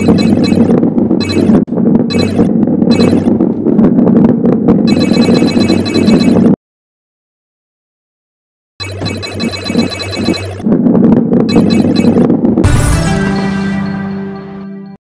you